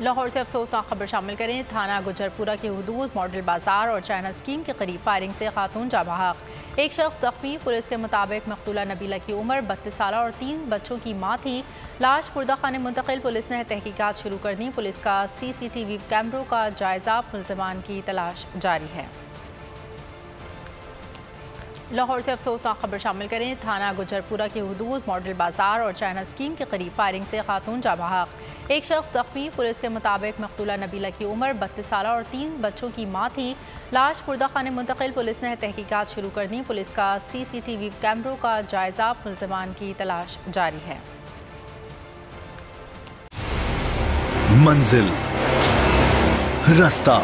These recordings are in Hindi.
लाहौर से अफसोसनाक खबर शामिल करें। थाना गुजरपुरा के हदूद मॉडल बाज़ार और चाइना स्कीम के करीब फायरिंग से खातून जा बहाक एक शख्स जख्मी, पुलिस के मुताबिक मकतूला नबीला की उम्र बत्तीस साल और तीन बच्चों की माँ थी। लाश पुरदा खाने मुंतकिल पुलिस ने तहकीकात शुरू कर दी। पुलिस का सी सी टी वी कैमरों का जायजा मुलजमान की तलाश जारी है। लाहौर से अफसोसनाक खबर शामिल करें। थाना गुजरपुरा के हदूद मॉडल बाज़ार और चाइना स्कीम के करीब फायरिंग से खातून जाबहक। एक शख्स जख्मी, पुलिस के मुताबिक मकतूला नबीला की उम्र, बत्तीस साल और तीन बच्चों की माँ थी। लाश पुरदा खाने मुंतकिल पुलिस ने तहकीकात शुरू कर दी। पुलिस का सी सी टी वी कैमरों का जायजा मुलजमान की तलाश जारी है। मंजिल, रास्ता,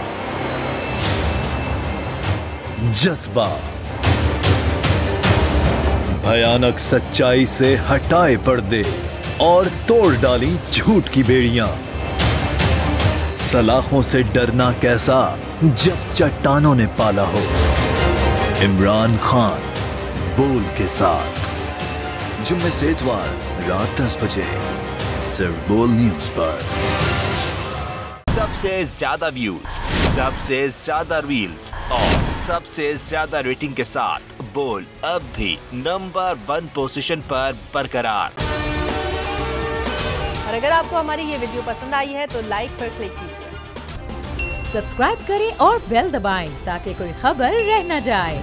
जज्बा। भयानक सच्चाई से हटाए पर्दे और तोड़ डाली झूठ की बेड़ियाँ। सलाखों से डरना कैसा जब चट्टानों ने पाला हो। इमरान खान, बोल के साथ। जुम्मे से इतवार, रात दस बजे सिर्फ़ बोल न्यूज़ पर। सबसे ज़्यादा व्यूज़ सबसे ज़्यादा रील और सबसे ज़्यादा रेटिंग के साथ बोल अब भी नंबर वन पोजीशन पर बरकरार। और अगर आपको हमारी ये वीडियो पसंद आई है तो लाइक पर क्लिक कीजिए। सब्सक्राइब करें और बेल दबाएँ ताकि कोई खबर रह न जाए।